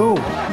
Go.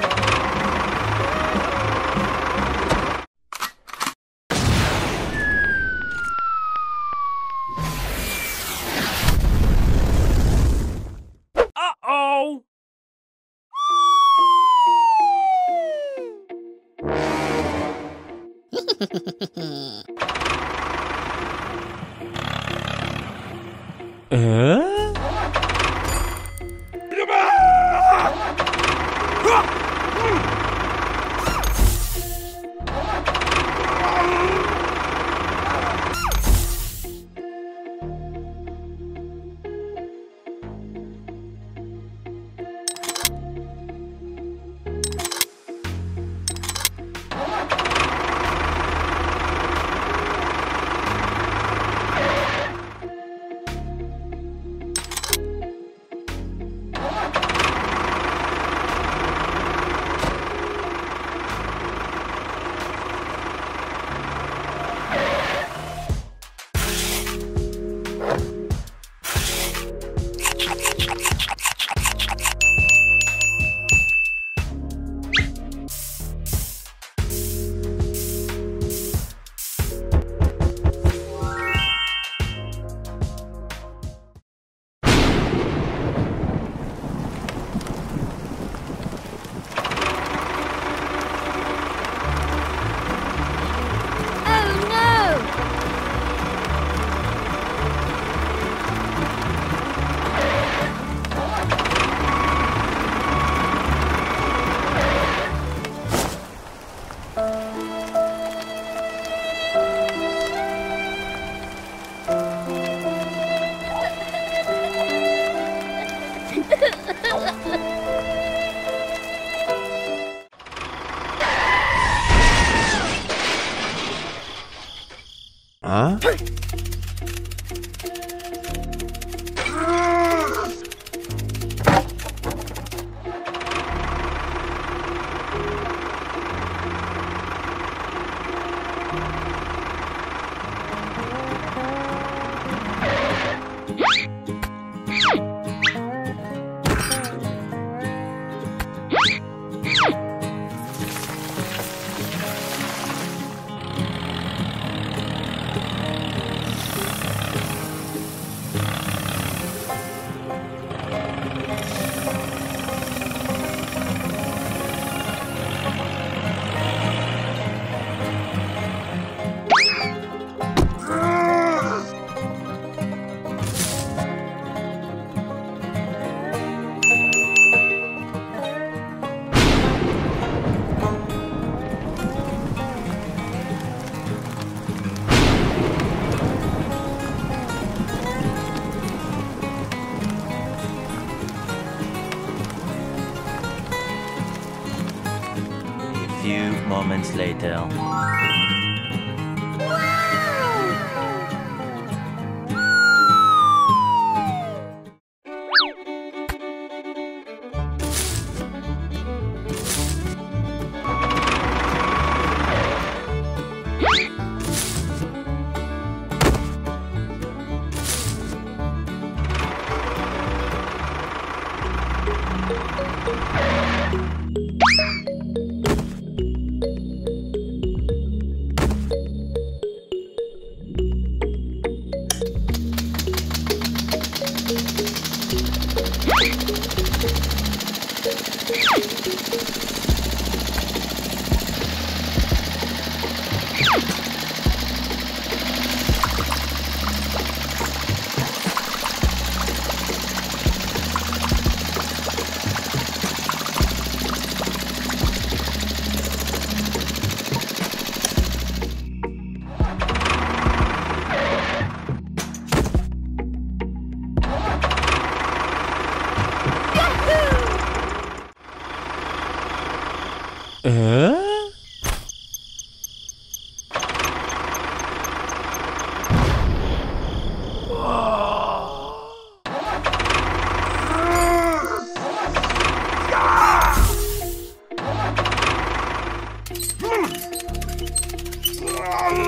Moments later. Ah!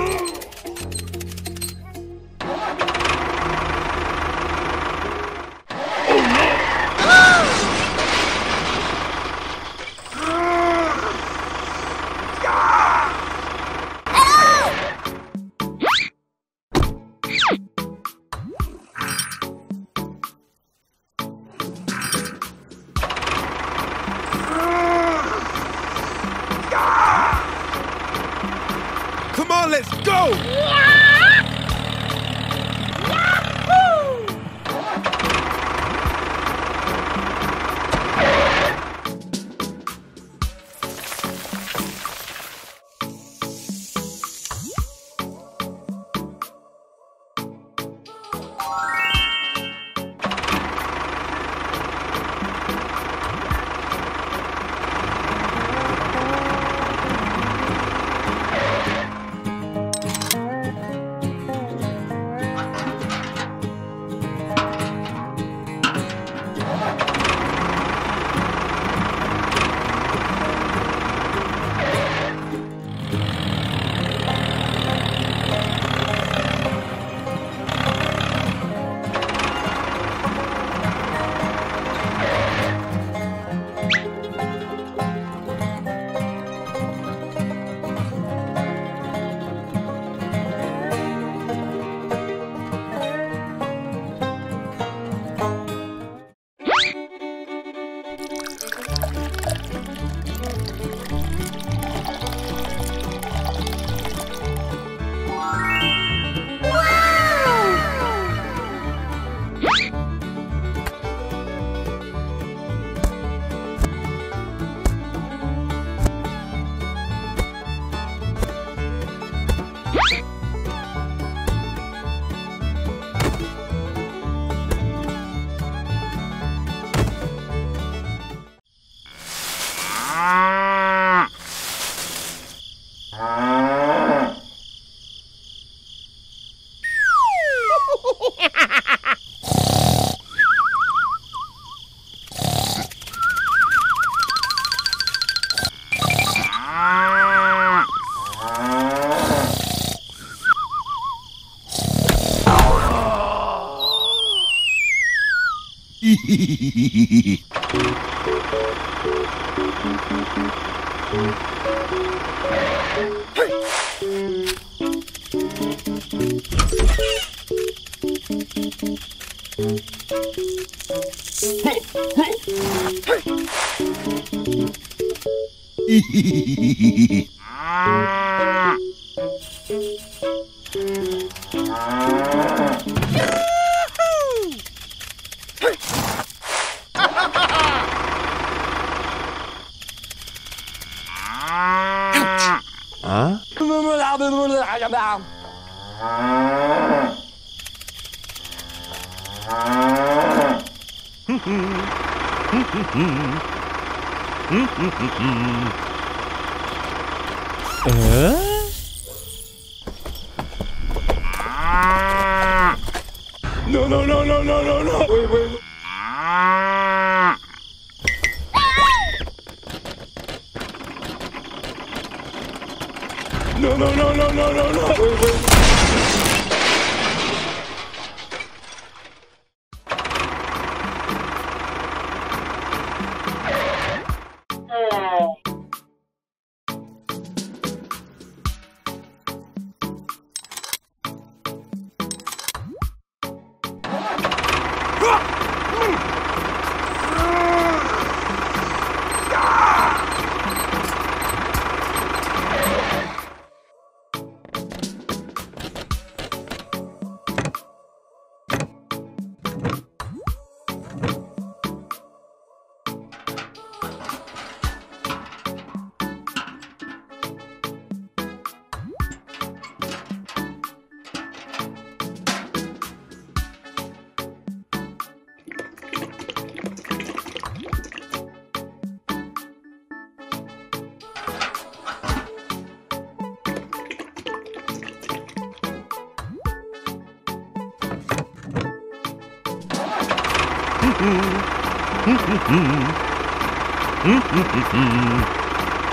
Ah! えー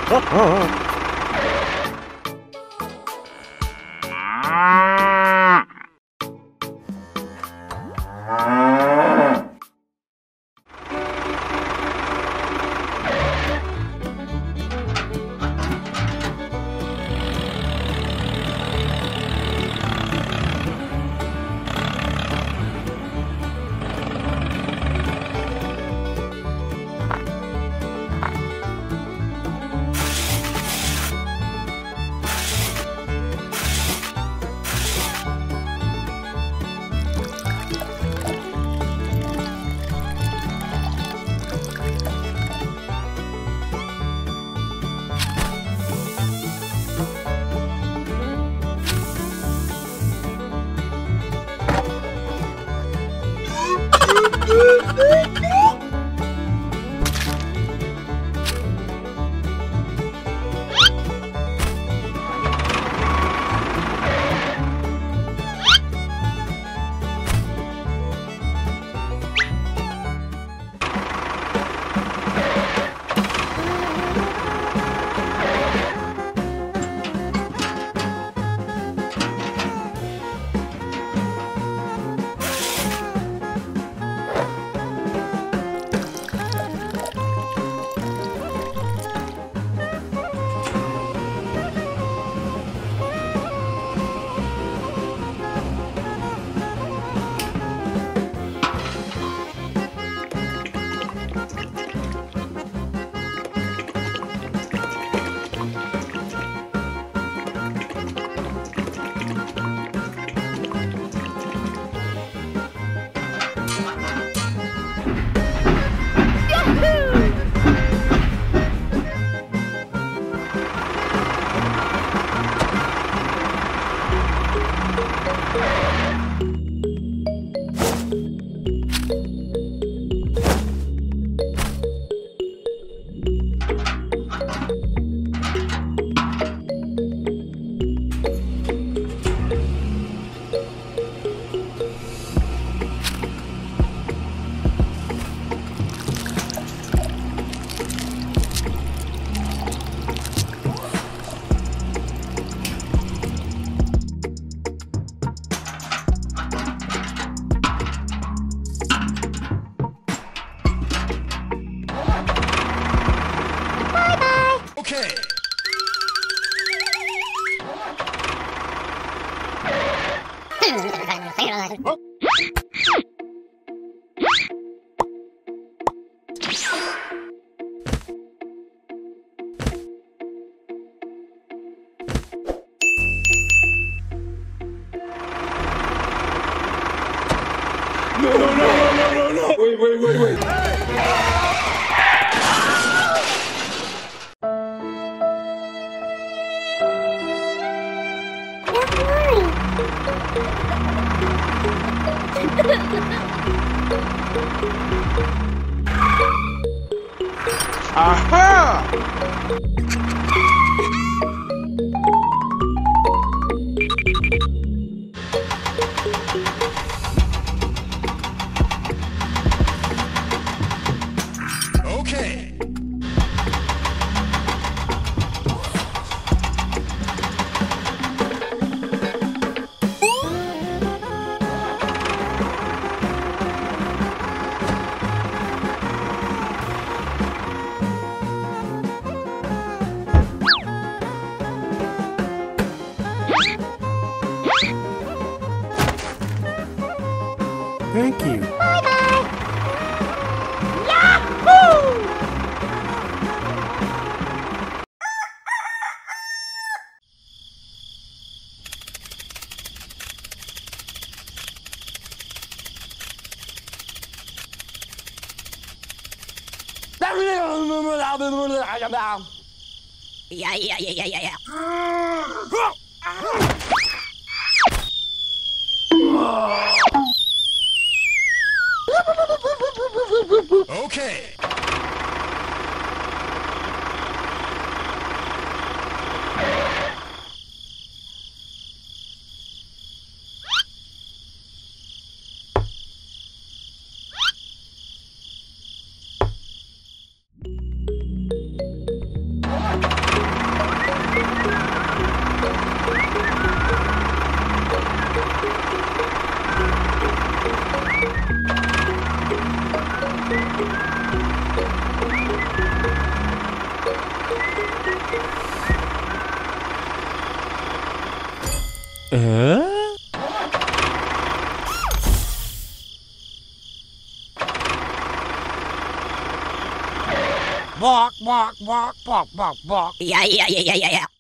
Oh, oh. Okay. Yeah, yeah, yeah, yeah, yeah, yeah. Okay. Ờ? Bọt, bọt, bọt, bọt, bọt, bọt. yeah yeah yeah yeah dạ. dạ, dạ, dạ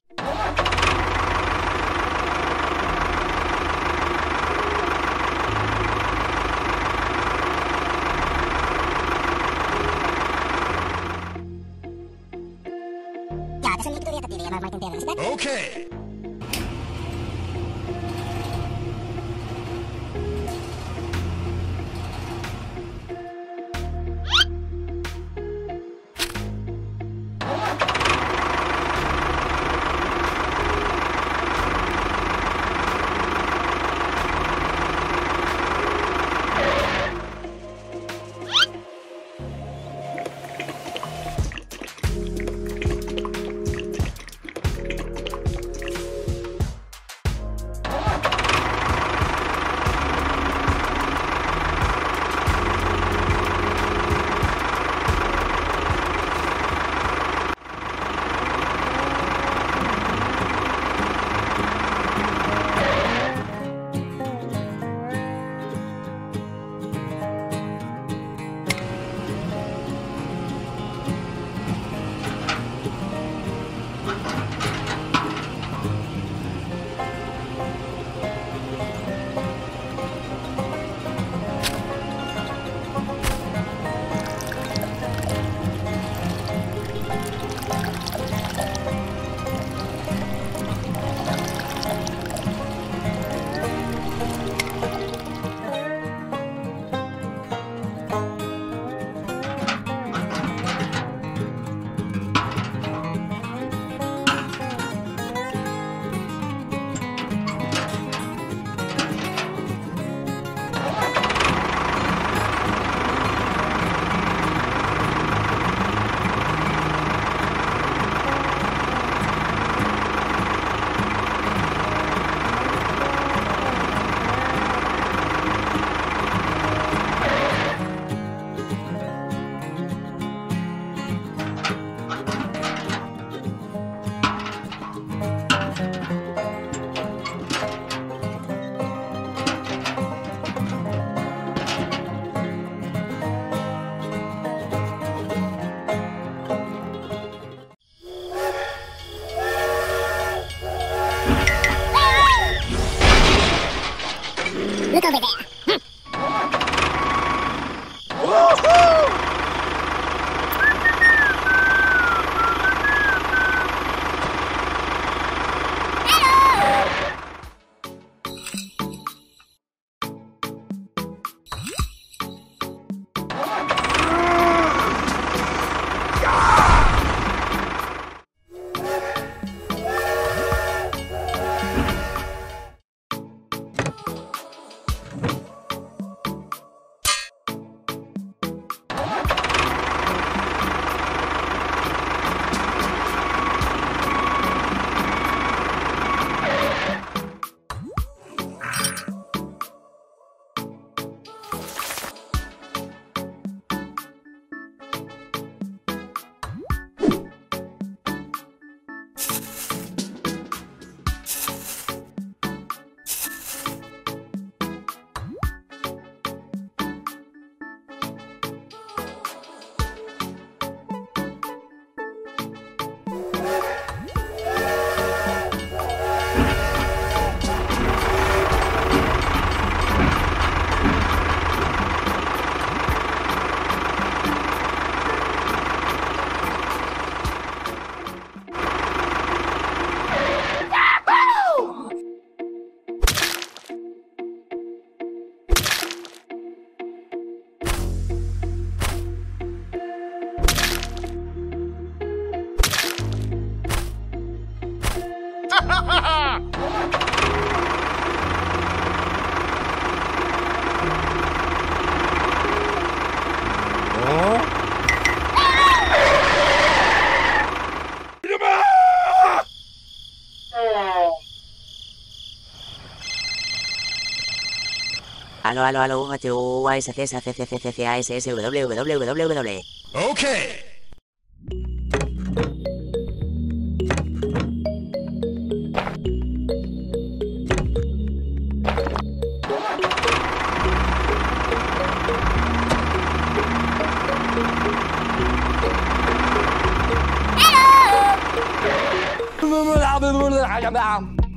Aló,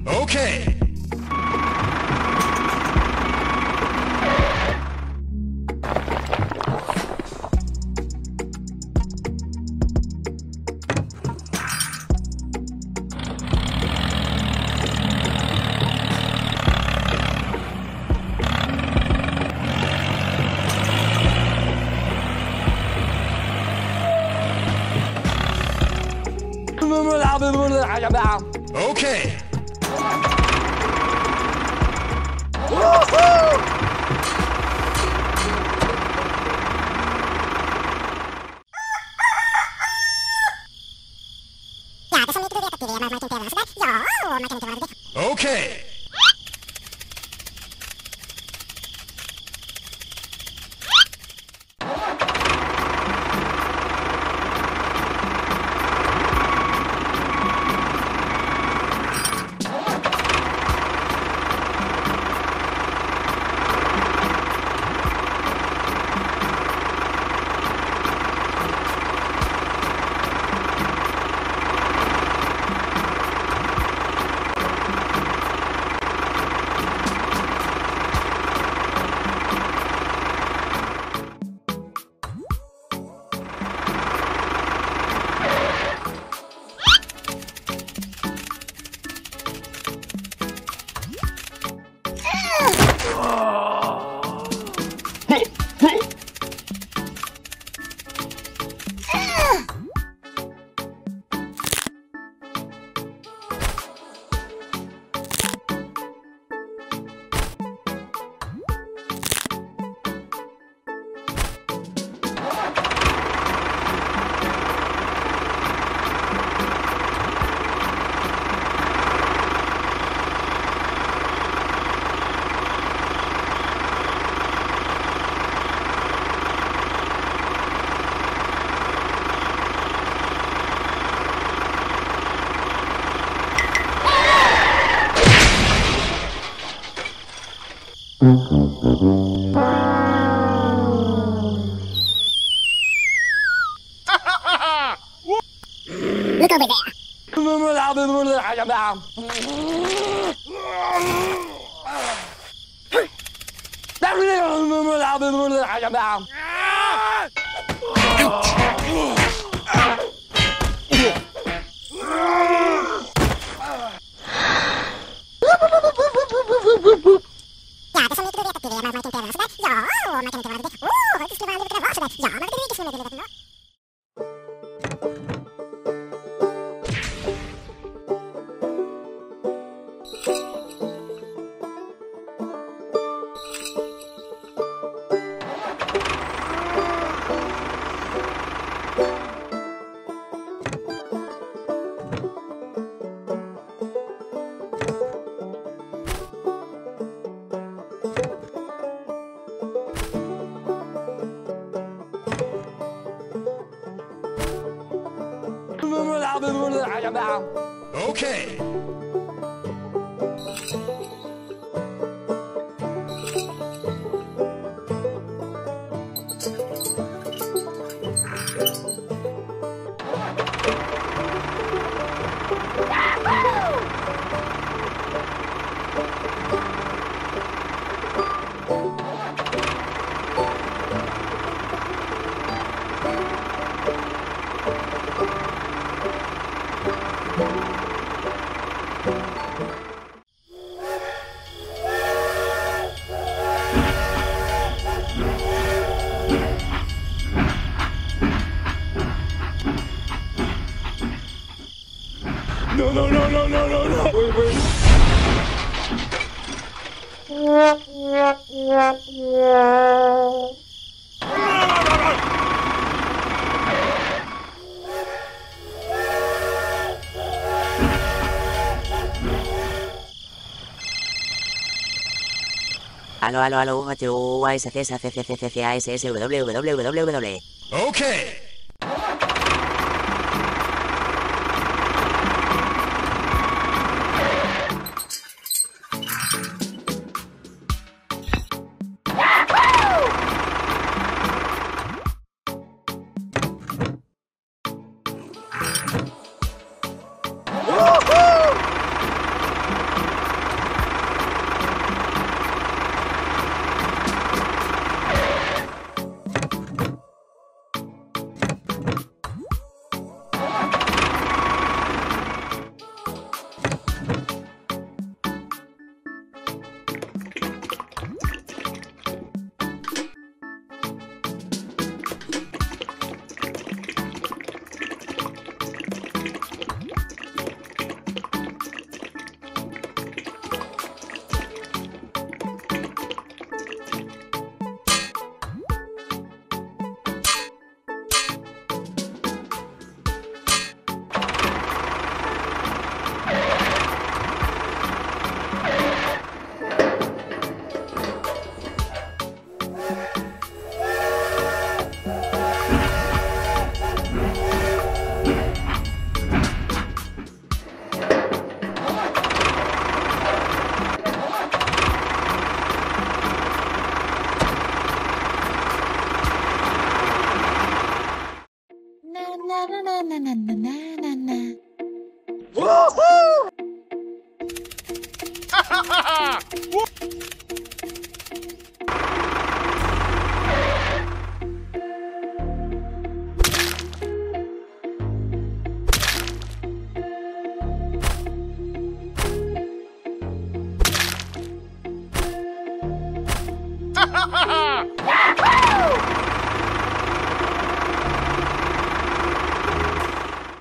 Okay. Okay. 都被这样。Я, да со мной тебе так тебе, я мама тебе раз, да? Я, мама тебе раз, да? О, ты сливала, ты раз, да? Я, мама Okay. no, no, no, no, no, no, no. Wait, wait. Aló, aló, aló, h u y s c s c c c c a s s w w w w Okay.